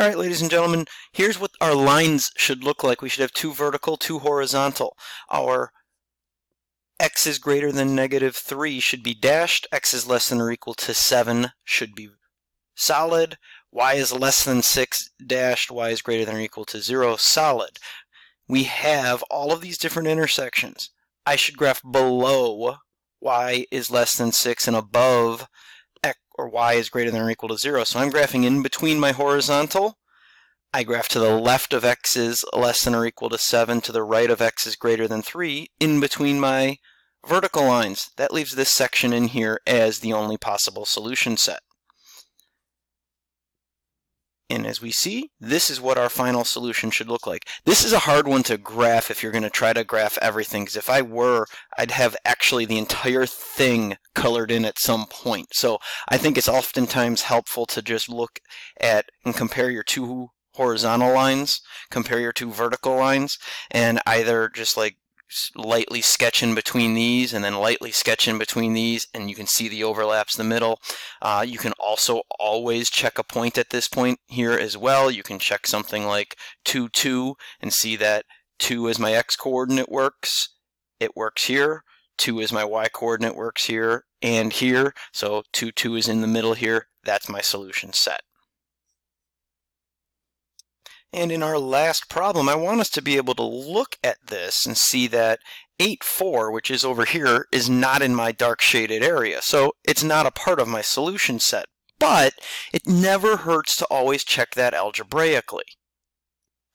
All right, ladies and gentlemen, here's what our lines should look like. We should have two vertical, two horizontal. Our x is greater than negative 3 should be dashed, x is less than or equal to 7 should be solid, y is less than 6 dashed, y is greater than or equal to 0 solid. We have all of these different intersections. I should graph below y is less than 6 and above or y is greater than or equal to 0. So I'm graphing in between my horizontal. I graph to the left of x is less than or equal to 7, to the right of x is greater than 3, in between my vertical lines. That leaves this section in here as the only possible solution set. And as we see, this is what our final solution should look like. This is a hard one to graph if you're going to try to graph everything, because if I were, I'd have actually the entire thing colored in at some point. So I think it's oftentimes helpful to just look at and compare your two horizontal lines, compare your two vertical lines, and either just like lightly sketch in between these and then lightly sketch in between these and you can see the overlaps in the middle. Uh, you can also always check a point at this point here as well. You can check something like 2, 2 and see that 2 as my x coordinate works. It works here. 2 is my y coordinate works here and here. So 2, 2 is in the middle here. That's my solution set. And in our last problem, I want us to be able to look at this and see that 8, 4, which is over here, is not in my dark shaded area. So it's not a part of my solution set. But it never hurts to always check that algebraically.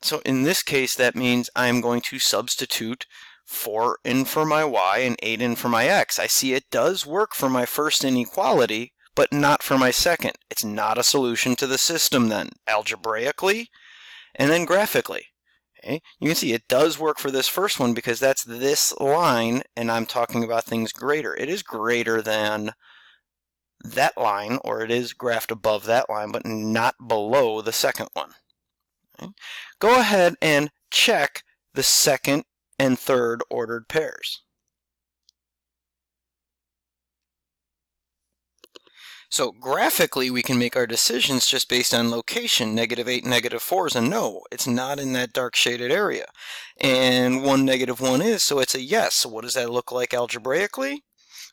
So in this case, that means I'm going to substitute 4 in for my y and 8 in for my x. I see it does work for my first inequality, but not for my second. It's not a solution to the system then. Algebraically, and then graphically. Okay? You can see it does work for this first one because that's this line, and I'm talking about things greater. It is greater than that line, or it is graphed above that line, but not below the second one. Okay? Go ahead and check the second and third ordered pairs. So graphically, we can make our decisions just based on location, negative 8, negative 4 is a no. It's not in that dark shaded area. And 1, negative 1 is, so it's a yes. So what does that look like algebraically?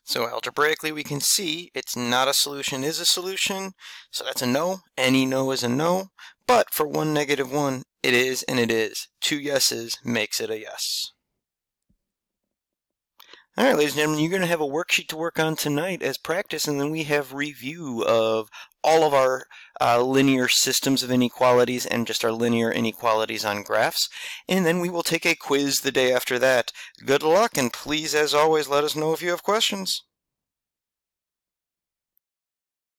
So algebraically, we can see it's not a solution is a solution. So that's a no. Any no is a no. But for 1, negative 1, it is and it is. Two yeses makes it a yes. All right, ladies and gentlemen, you're going to have a worksheet to work on tonight as practice, and then we have review of all of our uh, linear systems of inequalities and just our linear inequalities on graphs. And then we will take a quiz the day after that. Good luck, and please, as always, let us know if you have questions.